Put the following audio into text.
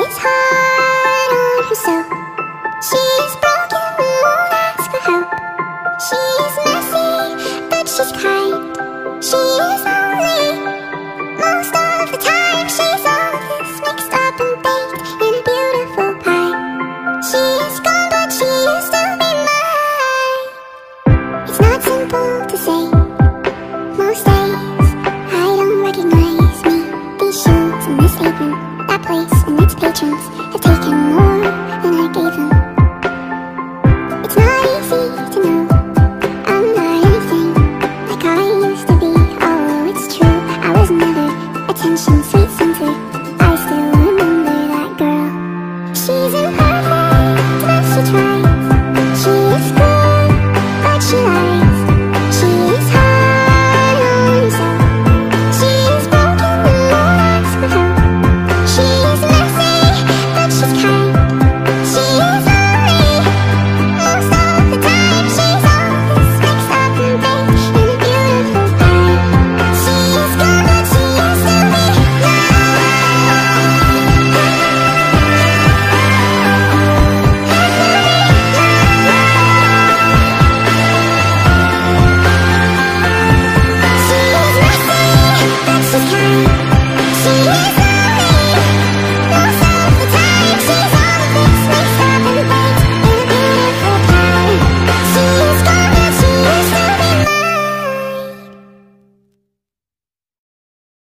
She's hard on herself. She's broken, won't ask for help. She's messy, but she's kind. She is lonely. Most of the time, she's all this mixed up and baked in a beautiful pie. She's gone, but she used to be mine. It's not simple to say.